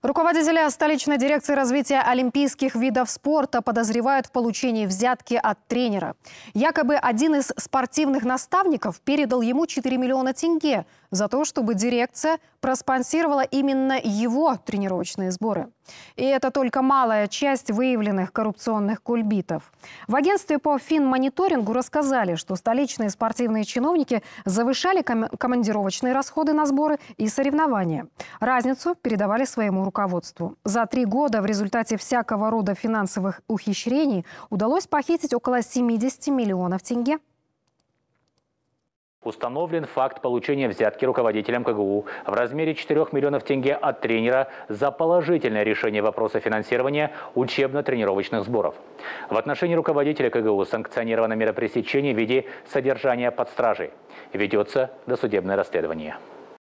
Руководителя столичной дирекции развития олимпийских видов спорта подозревают в получении взятки от тренера. Якобы один из спортивных наставников передал ему 4 миллиона тенге за то, чтобы дирекция проспонсировала именно его тренировочные сборы. И это только малая часть выявленных коррупционных кульбитов. В агентстве по финмониторингу рассказали, что столичные спортивные чиновники завышали ком командировочные расходы на сборы и соревнования. Разницу передавали своему руководству. За три года в результате всякого рода финансовых ухищрений удалось похитить около 70 миллионов тенге. Установлен факт получения взятки руководителем КГУ в размере 4 миллионов тенге от тренера за положительное решение вопроса финансирования учебно-тренировочных сборов. В отношении руководителя КГУ санкционировано мера пресечения в виде содержания под стражей. Ведется досудебное расследование.